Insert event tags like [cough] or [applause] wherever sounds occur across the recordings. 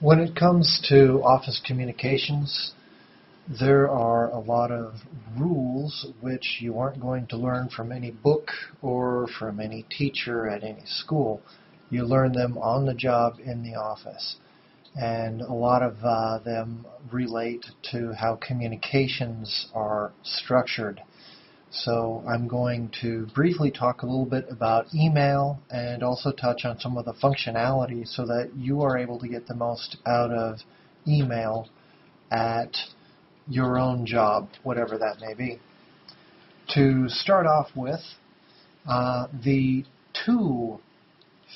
When it comes to office communications, there are a lot of rules which you aren't going to learn from any book or from any teacher at any school. You learn them on the job in the office. And a lot of uh, them relate to how communications are structured. So I'm going to briefly talk a little bit about email and also touch on some of the functionality so that you are able to get the most out of email at your own job, whatever that may be. To start off with, uh, the to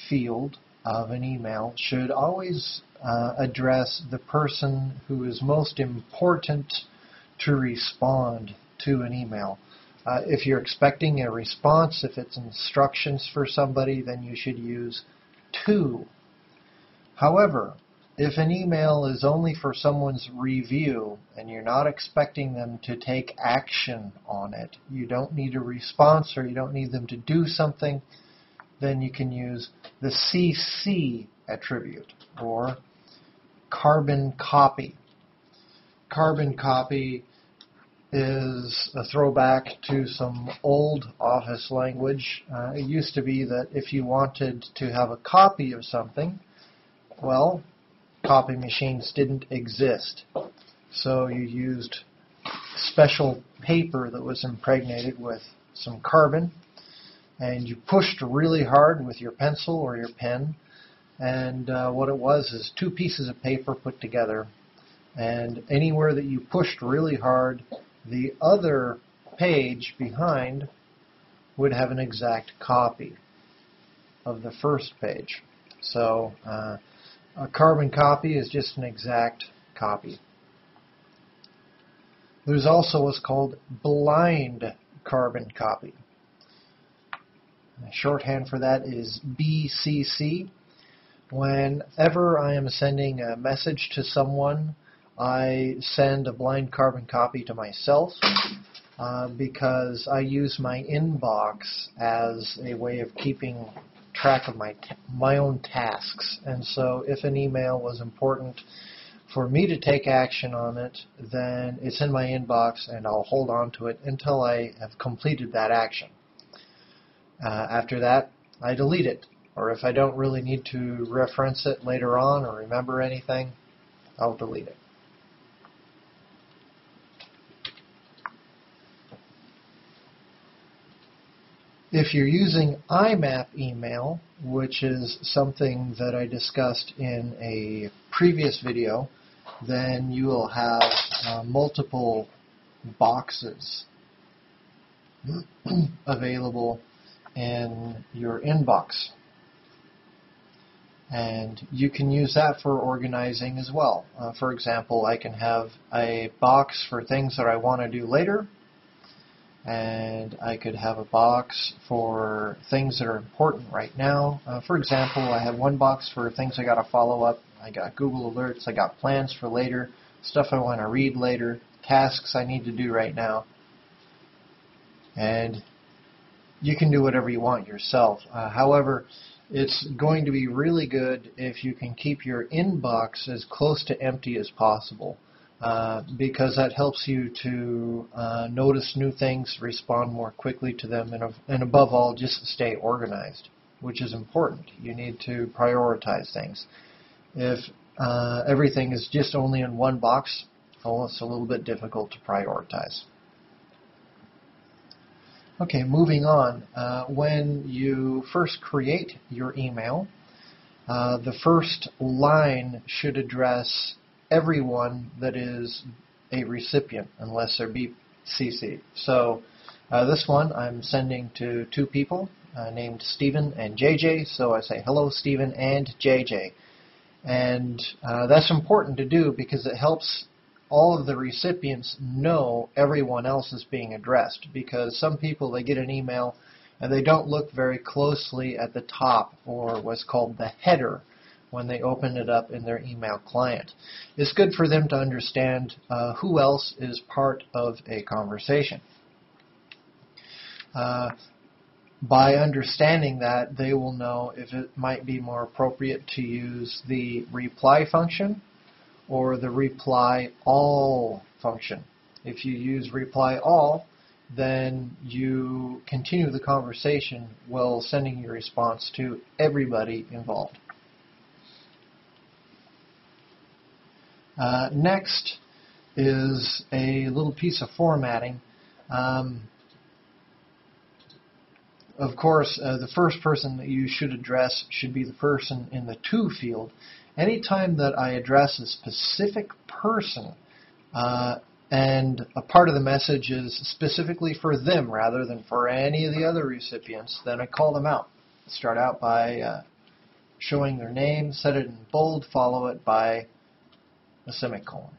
field of an email should always uh, address the person who is most important to respond to an email. Uh, if you're expecting a response, if it's instructions for somebody, then you should use to. However, if an email is only for someone's review and you're not expecting them to take action on it, you don't need a response or you don't need them to do something, then you can use the CC attribute or carbon copy. Carbon copy is a throwback to some old office language. Uh, it used to be that if you wanted to have a copy of something, well, copy machines didn't exist. So you used special paper that was impregnated with some carbon, and you pushed really hard with your pencil or your pen. And uh, what it was is two pieces of paper put together. And anywhere that you pushed really hard, the other page behind would have an exact copy of the first page. So uh, a carbon copy is just an exact copy. There's also what's called blind carbon copy. Shorthand for that is BCC. Whenever I am sending a message to someone, I send a blind carbon copy to myself uh, because I use my inbox as a way of keeping track of my my own tasks. And so, if an email was important for me to take action on it, then it's in my inbox, and I'll hold on to it until I have completed that action. Uh, after that, I delete it. Or if I don't really need to reference it later on or remember anything, I'll delete it. If you're using IMAP email, which is something that I discussed in a previous video, then you will have uh, multiple boxes [clears throat] available in your inbox. And you can use that for organizing as well. Uh, for example, I can have a box for things that I want to do later, and I could have a box for things that are important right now. Uh, for example, I have one box for things I got to follow up. I got Google Alerts. I got plans for later, stuff I want to read later, tasks I need to do right now. And you can do whatever you want yourself. Uh, however, it's going to be really good if you can keep your inbox as close to empty as possible. Uh, because that helps you to uh, notice new things, respond more quickly to them, and, and above all, just stay organized, which is important. You need to prioritize things. If uh, everything is just only in one box, well, it's a little bit difficult to prioritize. Okay, moving on. Uh, when you first create your email, uh, the first line should address everyone that is a recipient unless they're BCC. So uh, this one I'm sending to two people uh, named Stephen and JJ. So I say hello Stephen and JJ. And uh, that's important to do because it helps all of the recipients know everyone else is being addressed because some people they get an email and they don't look very closely at the top or what's called the header when they open it up in their email client. It's good for them to understand uh, who else is part of a conversation. Uh, by understanding that, they will know if it might be more appropriate to use the reply function or the reply all function. If you use reply all, then you continue the conversation while sending your response to everybody involved. Uh, next is a little piece of formatting. Um, of course, uh, the first person that you should address should be the person in the to field. Anytime that I address a specific person, uh, and a part of the message is specifically for them rather than for any of the other recipients, then I call them out. Start out by uh, showing their name, set it in bold, follow it by a semicolon.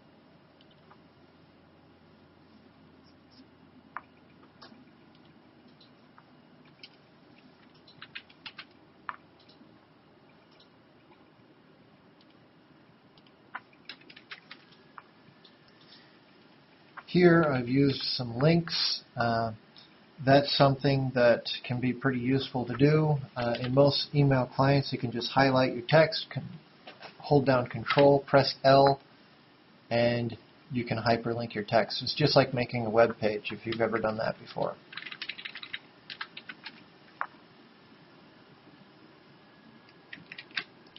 Here I've used some links. Uh, that's something that can be pretty useful to do. Uh, in most email clients, you can just highlight your text, can hold down Control, press L, and you can hyperlink your text. It's just like making a web page if you've ever done that before.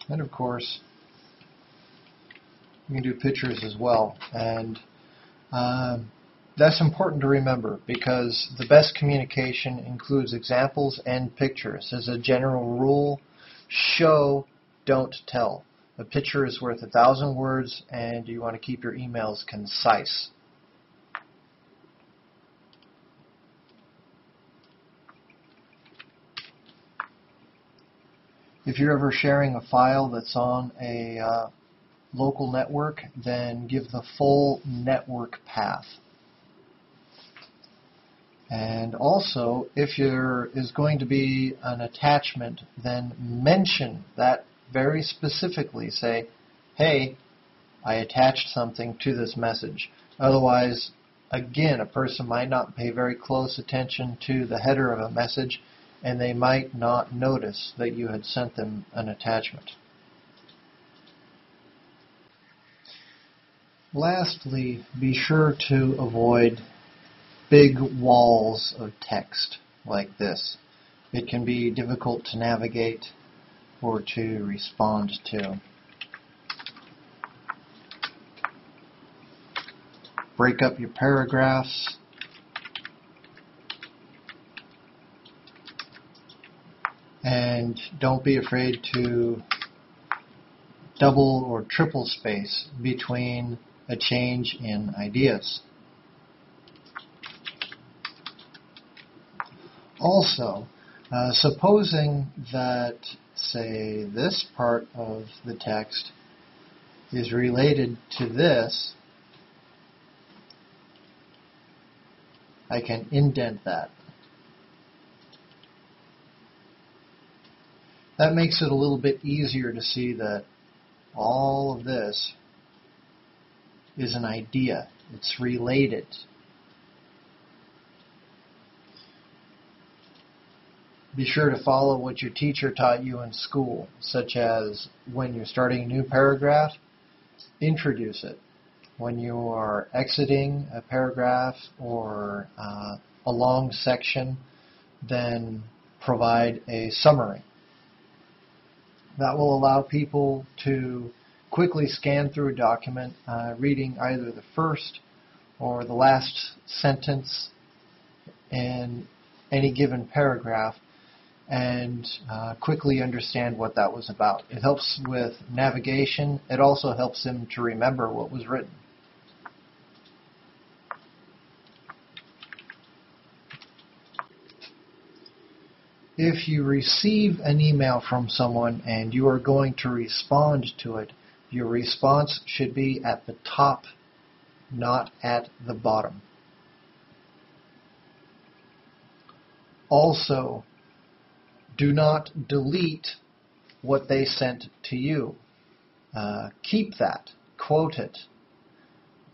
And of course, you can do pictures as well. And um, that's important to remember because the best communication includes examples and pictures. As a general rule, show, don't tell. A picture is worth a thousand words, and you want to keep your emails concise. If you're ever sharing a file that's on a uh, local network, then give the full network path. And also, if there is going to be an attachment, then mention that very specifically. Say, hey, I attached something to this message. Otherwise, again, a person might not pay very close attention to the header of a message and they might not notice that you had sent them an attachment. Lastly, be sure to avoid big walls of text like this. It can be difficult to navigate or to respond to. Break up your paragraphs. And don't be afraid to double or triple space between a change in ideas. Also, uh, supposing that, say, this part of the text is related to this, I can indent that. That makes it a little bit easier to see that all of this is an idea. It's related. Be sure to follow what your teacher taught you in school, such as when you're starting a new paragraph, introduce it. When you are exiting a paragraph or uh, a long section, then provide a summary. That will allow people to quickly scan through a document, uh, reading either the first or the last sentence in any given paragraph and uh, quickly understand what that was about. It helps with navigation. It also helps them to remember what was written. If you receive an email from someone and you are going to respond to it, your response should be at the top, not at the bottom. Also, do not delete what they sent to you. Uh, keep that. Quote it.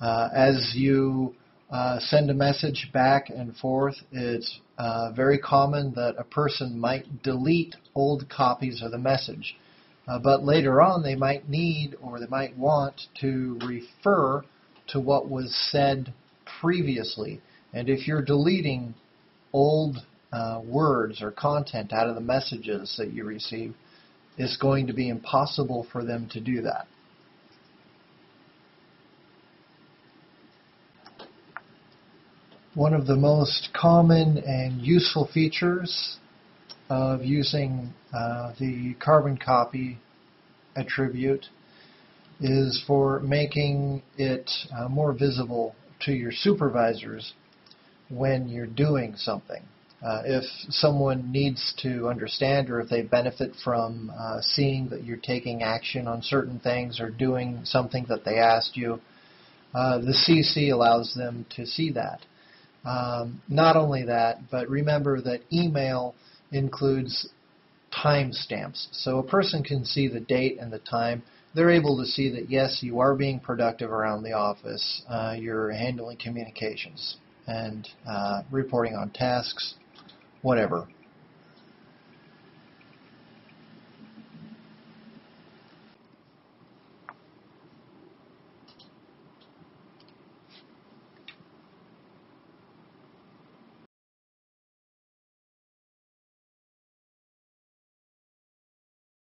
Uh, as you uh, send a message back and forth, it's uh, very common that a person might delete old copies of the message. Uh, but later on, they might need or they might want to refer to what was said previously. And if you're deleting old uh, words or content out of the messages that you receive, it's going to be impossible for them to do that. One of the most common and useful features of using uh, the carbon copy attribute is for making it uh, more visible to your supervisors when you're doing something. Uh, if someone needs to understand or if they benefit from uh, seeing that you're taking action on certain things or doing something that they asked you, uh, the CC allows them to see that. Um, not only that, but remember that email includes timestamps. So a person can see the date and the time. They're able to see that, yes, you are being productive around the office. Uh, you're handling communications and uh, reporting on tasks, whatever.